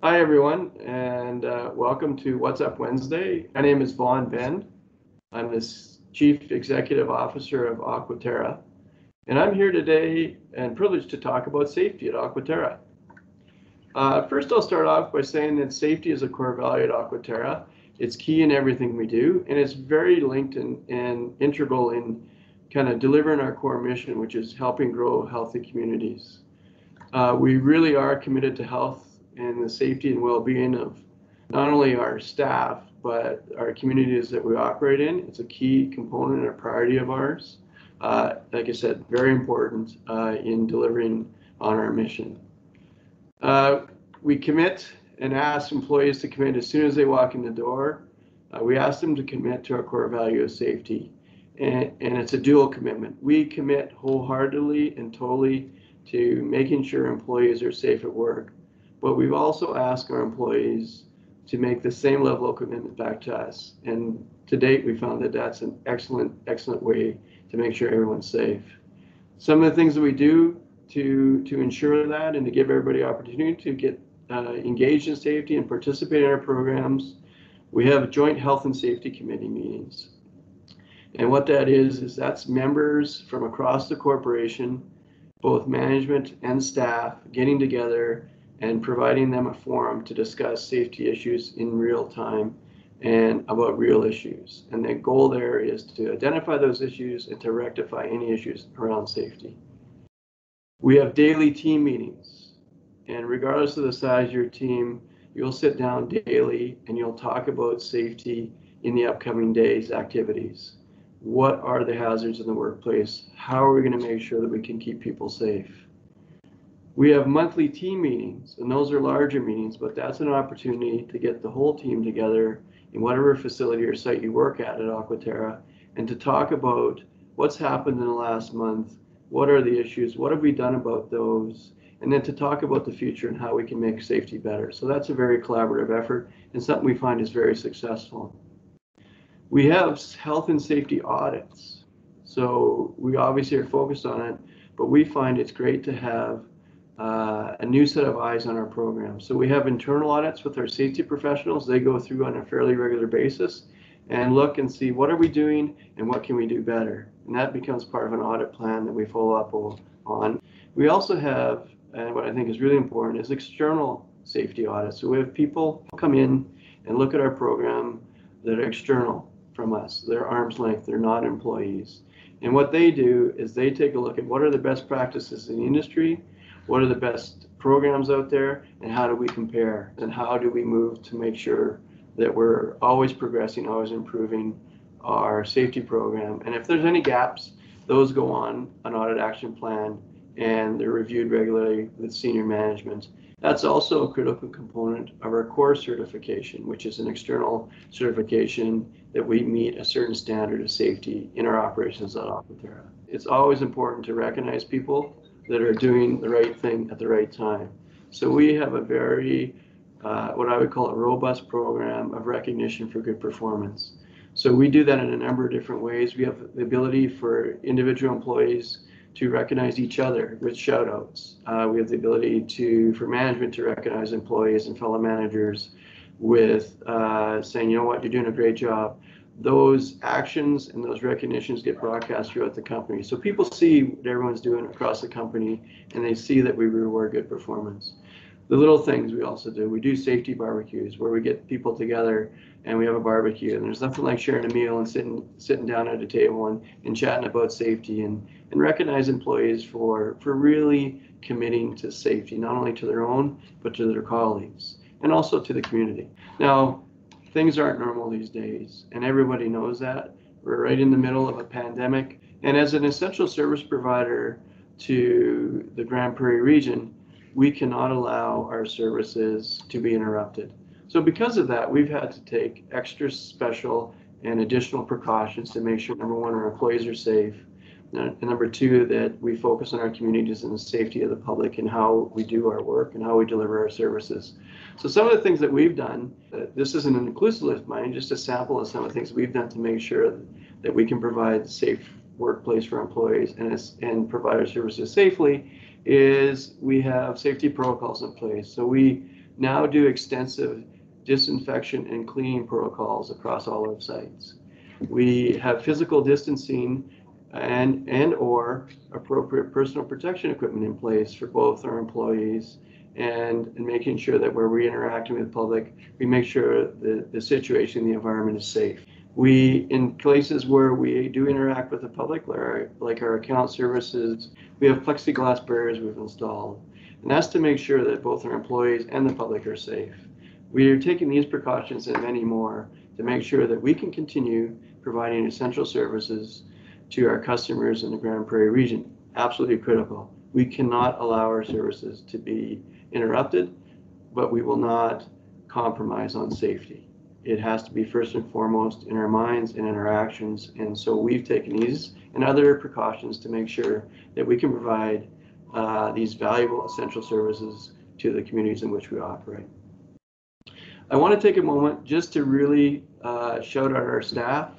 Hi, everyone, and uh, welcome to What's Up Wednesday. My name is Vaughn Vend. I'm the Chief Executive Officer of Aquatera, and I'm here today and privileged to talk about safety at Aquatera. Uh, first, I'll start off by saying that safety is a core value at Aquatera. It's key in everything we do, and it's very linked and, and integral in kind of delivering our core mission, which is helping grow healthy communities. Uh, we really are committed to health and the safety and well-being of not only our staff but our communities that we operate in. It's a key component and a priority of ours. Uh, like I said, very important uh, in delivering on our mission. Uh, we commit and ask employees to commit as soon as they walk in the door. Uh, we ask them to commit to our core value of safety, and, and it's a dual commitment. We commit wholeheartedly and totally to making sure employees are safe at work, but we've also asked our employees to make the same level of commitment back to us. And to date, we found that that's an excellent, excellent way to make sure everyone's safe. Some of the things that we do to to ensure that and to give everybody opportunity to get uh, engaged in safety and participate in our programs, we have joint health and safety committee meetings. And what that is, is that's members from across the corporation, both management and staff, getting together and providing them a forum to discuss safety issues in real time and about real issues. And the goal there is to identify those issues and to rectify any issues around safety. We have daily team meetings, and regardless of the size of your team, you'll sit down daily and you'll talk about safety in the upcoming days' activities. What are the hazards in the workplace? How are we going to make sure that we can keep people safe? We have monthly team meetings, and those are larger meetings, but that's an opportunity to get the whole team together in whatever facility or site you work at at Aquatera and to talk about what's happened in the last month, what are the issues, what have we done about those, and then to talk about the future and how we can make safety better. So that's a very collaborative effort and something we find is very successful. We have health and safety audits. So we obviously are focused on it, but we find it's great to have uh, a new set of eyes on our program. So we have internal audits with our safety professionals. They go through on a fairly regular basis and look and see what are we doing and what can we do better. And that becomes part of an audit plan that we follow up on. We also have, and what I think is really important, is external safety audits. So we have people come in and look at our program that are external from us. They're arm's length, they're not employees. And what they do is they take a look at what are the best practices in the industry, what are the best programs out there and how do we compare and how do we move to make sure that we're always progressing, always improving our safety program. And if there's any gaps, those go on an audit action plan and they're reviewed regularly with senior management. That's also a critical component of our COR certification, which is an external certification that we meet a certain standard of safety in our operations at Aquatera. It's always important to recognize people that are doing the right thing at the right time. So we have a very, uh, what I would call a robust program of recognition for good performance. So we do that in a number of different ways. We have the ability for individual employees to recognize each other with shout outs. Uh, we have the ability to, for management to recognize employees and fellow managers with uh, saying, you know what, you're doing a great job those actions and those recognitions get broadcast throughout the company. So people see what everyone's doing across the company and they see that we reward good performance. The little things we also do, we do safety barbecues where we get people together and we have a barbecue and there's nothing like sharing a meal and sitting sitting down at a table and, and chatting about safety and, and recognize employees for, for really committing to safety, not only to their own, but to their colleagues and also to the community. Now, things aren't normal these days, and everybody knows that. We're right in the middle of a pandemic. And as an essential service provider to the Grande Prairie region, we cannot allow our services to be interrupted. So, because of that, we've had to take extra special and additional precautions to make sure number one, our employees are safe, and number two, that we focus on our communities and the safety of the public and how we do our work and how we deliver our services. So some of the things that we've done, uh, this isn't an inclusive list mine, just a sample of some of the things we've done to make sure that we can provide a safe workplace for employees and, and provide our services safely, is we have safety protocols in place. So we now do extensive disinfection and cleaning protocols across all our sites. We have physical distancing and, and or appropriate personal protection equipment in place for both our employees and, and making sure that where we're interacting with the public, we make sure the, the situation, the environment is safe. We, in places where we do interact with the public, like our, like our account services, we have plexiglass barriers we've installed. And that's to make sure that both our employees and the public are safe. We are taking these precautions and many more to make sure that we can continue providing essential services to our customers in the Grande Prairie region. Absolutely critical. We cannot allow our services to be interrupted, but we will not compromise on safety. It has to be first and foremost in our minds and in our actions. And so we've taken these and other precautions to make sure that we can provide uh, these valuable essential services to the communities in which we operate. I want to take a moment just to really uh, shout out our staff.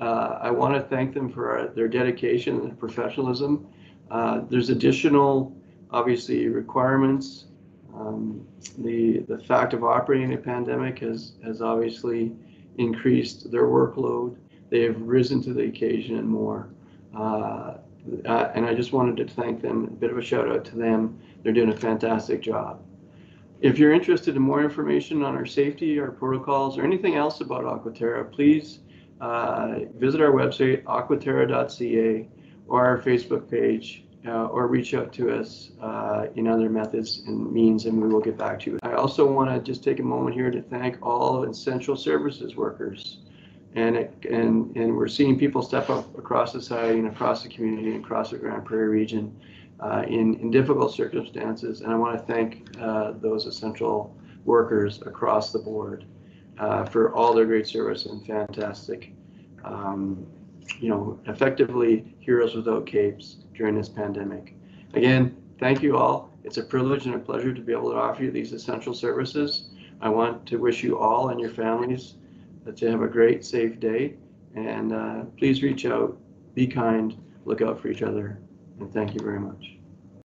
Uh, I want to thank them for their dedication and professionalism. Uh, there's additional, obviously, requirements. Um, the the fact of operating a pandemic has has obviously increased their workload. They have risen to the occasion and more. Uh, uh, and I just wanted to thank them. A bit of a shout out to them. They're doing a fantastic job. If you're interested in more information on our safety, our protocols, or anything else about Aquatera, please uh, visit our website, aquatera.ca, or our Facebook page, uh, or reach out to us uh, in other methods and means, and we will get back to you. I also want to just take a moment here to thank all essential services workers. And, it, and, and we're seeing people step up across society and across the community and across the Grande Prairie region uh, in, in difficult circumstances. And I want to thank uh, those essential workers across the board uh, for all their great service and fantastic, um, you know, effectively heroes without capes during this pandemic. Again, thank you all. It's a privilege and a pleasure to be able to offer you these essential services. I want to wish you all and your families that to have a great, safe day. And uh, please reach out, be kind, look out for each other, and thank you very much.